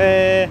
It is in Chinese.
诶